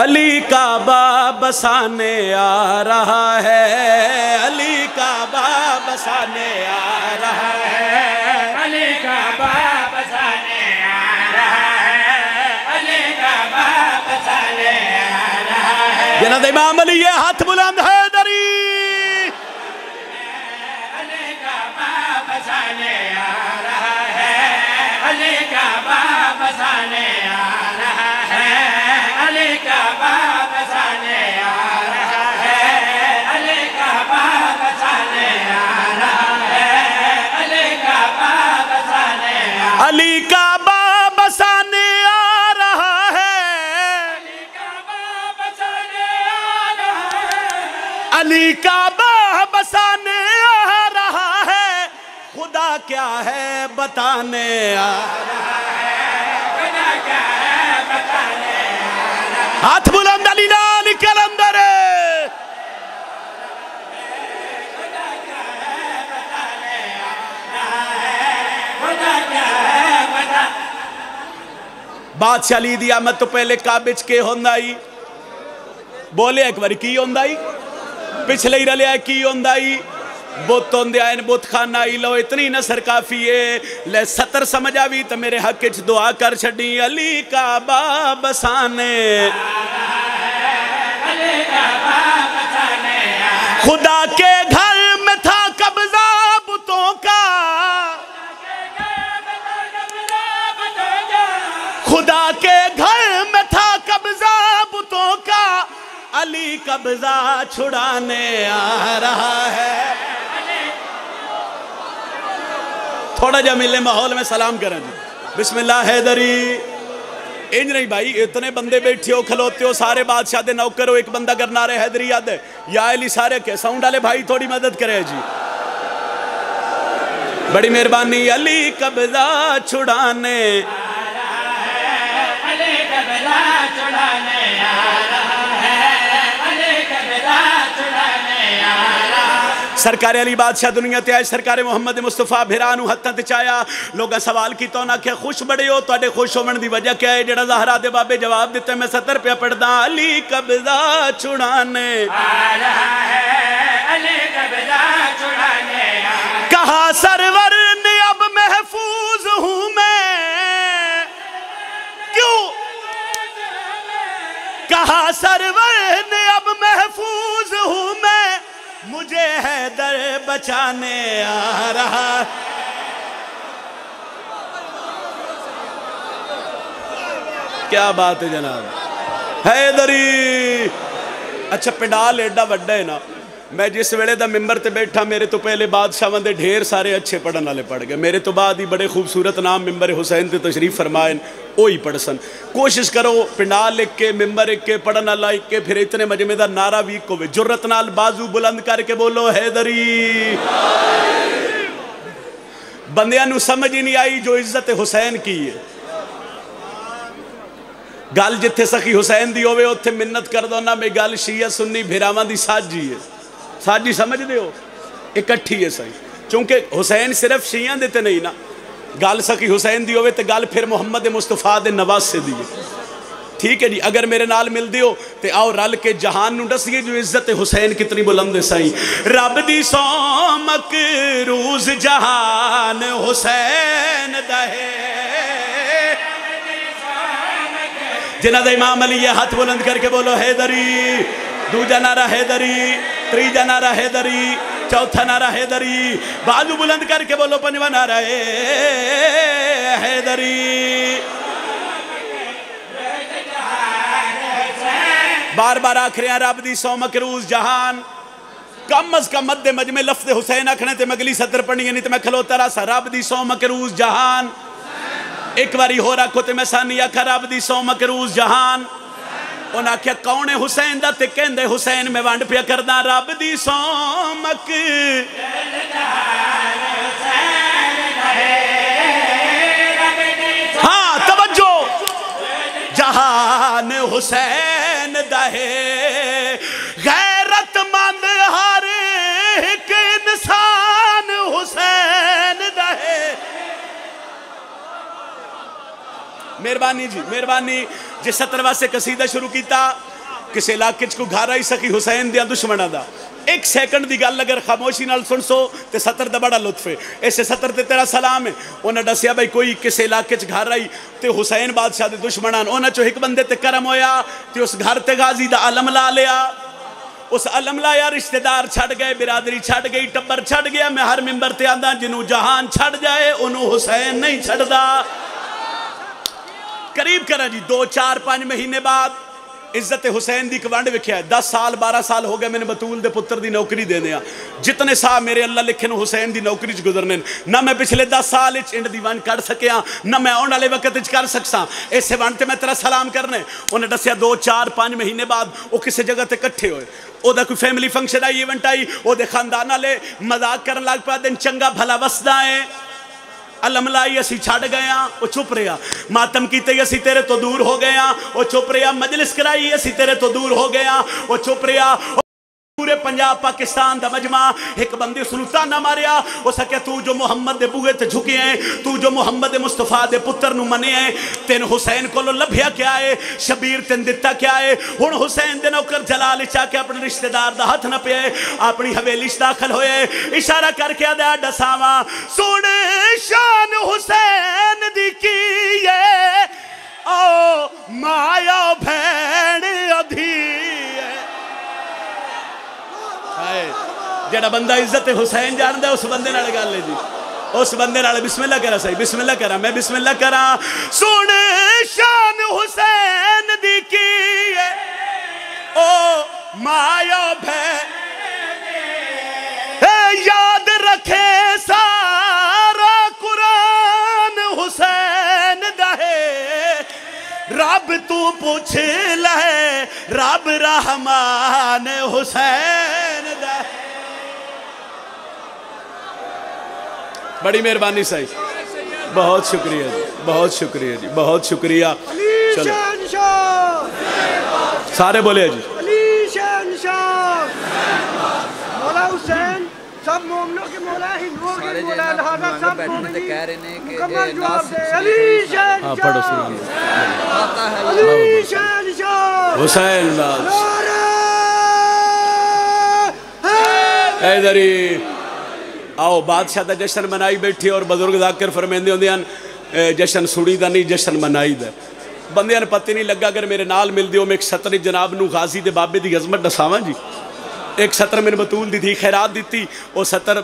علی کعبہ بسانے آ رہا ہے، علی کعبہ بسانے آ رہا ہے، علی کا باب سانے آ رہا ہے، علی کا باب سانے آ رہا ہے۔ جناب امام علی یہ ہاتھ ہے علی کعبہ بسانے آ رہا ہے۔ خدا کیا ہے بتانے آ خدا کیا ہے۔ بتانے ہاتھ بلند علی لال کلندر خدا کیا ہے بتا بادشاہ علی دی آمد تو پہلے کابج کے ہوندائی بولے ایک باری کی ہوندائی پچھلے ہی رلے کی ہوندائی؟ بوت ہوندے آئین بوت خانہ ہی لو، اتنی نصر کافی ہے۔ لے ستر سمجھا بھی تو میرے حق اچھ دعا کر چھڑی علی کعبہ بسانے خدا کے گھر میں تھا قبضہ بتوں کا۔ خدا کے گھر علی قبضہ چھڑانے آ رہا ہے۔ تھوڑا جا ملے ماحول میں سلام کریں جی۔ بسم اللہ حیدری۔ انج جی نہیں بھائی، اتنے بندے بیٹھے ہو، کھلوتے ہو، سارے بادشاہ دے نوکر ہو، ایک بندہ کرنا رہے حیدری یاد ہے، یا علی سارے کے، ساؤنڈ والے بھائی تھوڑی مدد کرے جی۔ بڑی مہربانی، علی قبضہ چھڑانے۔ علی قبضہ چھڑانے۔ سرکار علی بادشاہ دنیا تے آئے، سرکار محمد مصطفیٰ بھیرانو حتہ تے چایا۔ لوگا سوال کی تو نہ کہ خوش بڑے ہو تو اڈے خوش ہومن دی وجہ کیا ہے؟ جڑا زہرہ دے بابے جواب دیتے میں ستر پہ پڑھدا، علی قبضہ چھڑانے۔ آ رہا ہے کیا بات ہے جناب؟ حیدری اچھا پنڈال ایڈا وڈا ہے نا۔ میں جس ویلے دا ممبر تے بیٹھا، میرے تو پہلے بادشاہ دے ڈھیر سارے اچھے پڑھن والے پڑھ گئے۔ میرے تو بعد ہی بڑے خوبصورت نام ممبر حسین تے تشریف فرمائن وہی پڑھ سن کوشش کرو پنڈال لکھ کے، ممبر ایک کے، پڑھن والا ایک کے، پھر اتنے مجمع دا نعرہ ویک ہوئے۔ جرت نال بازو بلند کر کے بولو حیدری بندیاں نو سمجھ ہی نہیں آئی جو عزت حسین کی ہے۔ گل جتھے سخی حسین دی ہوئے اتھے منت کر دو نا، میں گل شیعہ سنی بھیرامان دی ساجی ہے۔ ساجی سمجھ دے ہو؟ اکٹھی ہے صحیح چونکہ حسین صرف شیعہ دیتے نہیں نا۔ گل سخی حسین دی ہوئے تو گل پھر محمد مصطفیٰ دے نواز سے دی ٹھیک ہے جی اگر میرے نال مل دیو تے آؤ رل کے جہان نو دسیے جو عزت حسین کتنی بلند ہے رب دی سومک روز جہان حسین دہے۔ جنہ دا امام علی یہ ہاتھ بلند کر کے بولو حیدری دو نعرہ حیدری تری نعرہ حیدری چوتھا نعرہ حیدری بازو بلند کر کے بولو پنجوہ نعرہ حیدری بار بار آکھرے رب دی سو مکروز جہان۔ کم از کم مد مجمع لفظ حسین اکھنے تے مگلی صدر پڑھنی نہیں تے میں کھلوتا رہا سا۔ رب دی سو مکروز جہان۔ ایک باری ہو رکھو تے میں سانی آکھا رب دی سو مکروز جہان۔ انہاں آکھیا کون حسین دا؟ تے کہندے حسین میں وانڈ پیا کردہ رب دی سو مک ہاں توجہ۔ جہان حسین دہے غیرت مہربانی جی مہربانی۔ جی ستروا سے قصیدہ شروع کیتا کسی علاقے کو گھر آئی سکی حسین دیا دشمنوں دا۔ ایک سیکنڈ دی گل اگر خاموشی نال سن سو، تے سطر دا بڑا لطف ہے۔ ایسے سطر تے تیرا سلام ہے۔ انہاں دسیا بھائی کوئی کس علاقے چ گھر آئی تے حسین بادشاہ دے دشمنان، انہاں چو ایک بندے تے کرم ہویا تے اس گھر تے غازی دا علم لا لیا۔ اس علم لایا رشتہ دار چھڑ گئے، برادری چھڑ گئی، ٹبر چھڑ گیا۔ میں ہر ممبر تے آندا جنوں جہان چھڑ جائے، انہوں حسین نہیں چھڑ دا قریب کرا جی دو، چار، پانچ مہینے بعد عزت حسین دی کونڈ وکھیا ہے۔ دس سال، بارہ سال ہو گئے میں نے بطول دے پتر دی نوکری دے دیا جتنے صاحب میرے اللہ لکھے نو حسین دی نوکری چ گزرنے نہ میں پچھلے دس سال اچ انڈ دی ون کر سکیا ہاں، نہ میں آن والے وقت اچ کر سکسا ایسے ون تے میں تیرا سلام کرنے انہیں دسیا دو، چار، پانچ مہینے بعد وہ کسی جگہ تے کٹھے ہوئے۔ او دا کوئی فیملی فنکشن آئی ایونٹ آئی او دے خاندان والے مذاق کرن لگ پیا، دن چنگا بھلا وسدا ہے۔ علم لائی، اسی چھاڑ گیا ہاں، او چھپ ریا ہاں۔ ماتم کیتے اسی تیرے تو دور ہو گیا ہاں۔ او چھپ ریا مجلس کرائی اسی تیرے تو دور ہو گیا او چھپ ریا پورے پنجاب، پاکستان دا مجمع، ایک بندی سلطان نہ ماریا او سکے تو جو محمد دے بوئے تے جھکے ہیں، تو جو محمد دے مصطفیٰ دے پتر نو منے ہیں، تین حسین کو لبھیا کیا ہے، شبیر تین دتا کیا ہے ان حسین دے نوکر جلال اچھا کے اپنے رشتہ دار دا ہتھ نہ پیا اپنی حویلش داخل ہوئے اشارہ کر کے دا ڈساواں سن شان حسین دی کیے جڑا بندہ عزت حسین جان دے اس بندے نال گل لے جی۔ اس بندے نال بسم اللہ کرا صحیح بسم اللہ کرا، میں بسم اللہ کرا۔ سونے شان حسین دی کیے او مایا بھے اے یاد رکھے سارا قرآن حسین دہے رب تو پوچھ لے، رب رحمان حسین۔ بڑی مہربانی سائی۔ بہت شکریہ جی بہت شکریہ جی بہت شکریہ۔ چلو۔ سارے بولے جی۔ سب مومنوں کے مولا کے مولا لہذا سب مومنی مکمل جواب دے۔ علی ہاں، علی حسین ناز۔ نعرہ حیدری۔ ਆਓ ਬਾਦਸ਼ਾਹ ਦਾ ਜਸ਼ਨ ਮਨਾਈ ਬੈਠੇ ਔਰ ਬਜ਼ੁਰਗ ਜ਼ਾਕਰ ਫਰਮਾਉਂਦੇ ਹੁੰਦੇ ਹਨ ਜਸ਼ਨ ਸੁੜੀ ਦਾ ਨਹੀਂ ਜਸ਼ਨ ਮਨਾਈ ਦਾ ਬੰਦਿਆਂ ਨੂੰ ਪਤਾ ਨਹੀਂ ਲੱਗਾ ਅਗਰ ਮੇਰੇ ਨਾਲ ਮਿਲਦੇ ਹੋ ਮੈਂ ਇੱਕ ਸਤਰ ਜਨਾਬ ਨੂੰ ਗਾਜ਼ੀ ਦੇ ਬਾਬੇ ਦੀ ਅਜ਼ਮਤ ਦਸਾਵਾਂ ਜੀ ایک سطر میں نے بطول دی تھی، خیرات دی وہ سطر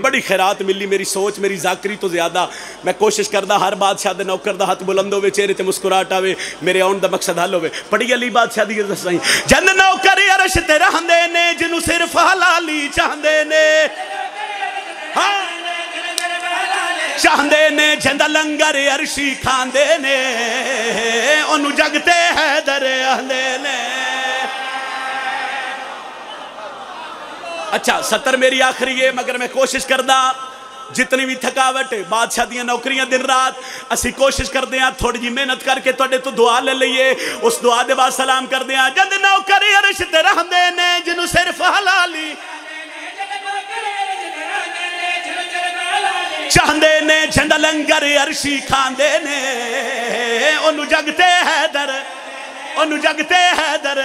بڑی خیرات ملی۔ میری سوچ، میری ذاکری تو زیادہ۔ میں کوشش کردہ ہر بادشاہ دے نوکر دا ہاتھ بلند ہوئے، چہرے تے مسکراہٹ آوے، میرے اون دا مقصد حل ہوئے۔ پڑھی علی بادشاہ دی جن نوکر عرش تے رہندے نے، جنوں صرف حلالی چاہندے نے چاندے نے جند لنگر عرشی کھاندے نے۔ انہوں جگتے حیدر اہلے نے۔ اچھا ستر میری آخری ہے، مگر میں کوشش کر دا جتنی بھی تھکاوٹ، بادشاہ دیاں نوکریاں دن رات، اسی کوشش کر دیا تھوڑی جی محنت کر کے توڑے تو دعا لے لئیے اس دعا دے بعد سلام کر دیا جد نوکری عرشت تے رحم دینے جنہوں صرف حلالی چاندے نے جھنڈ لنگر عرشی کھاندے نے۔ انہوں جگتے حیدر انہوں جگتے حیدر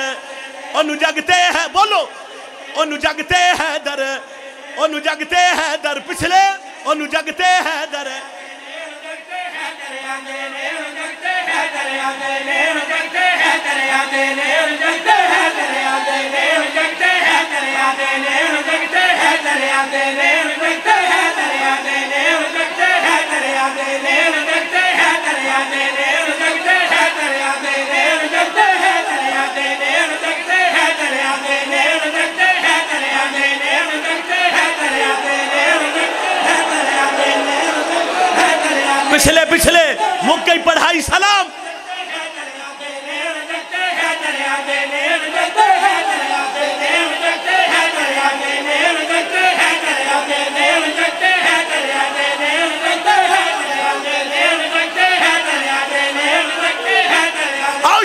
انہوں جگتے ہے بولو انہوں جگتے حیدر انہوں جگتے حیدر پچھلے انہوں جگتے حیدر Yeah, yeah, yeah. علیہ السلام۔ آؤ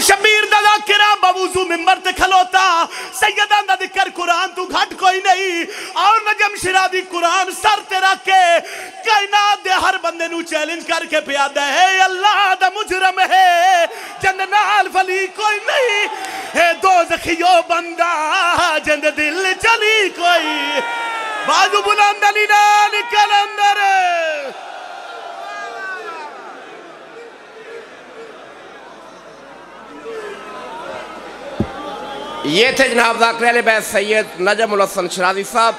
سیدان دا دکھر قرآن تو گھٹ کوئی نہیں۔ آؤ نجم شرابی قرآن سر تے رکھے۔ کائنات دے ہر بندے نو چیلنج کر کے پیادا ہے۔ اللہ دا مجرم ہے۔ جننال فلی کوئی نہیں۔ ہے دو زخیو بندہ جند دل چلی کوئی۔ بازو بلند علی نال کلندر۔ یہ تھے جناب ذاکر علی بیت سید نجم الحسن شرازی صاحب۔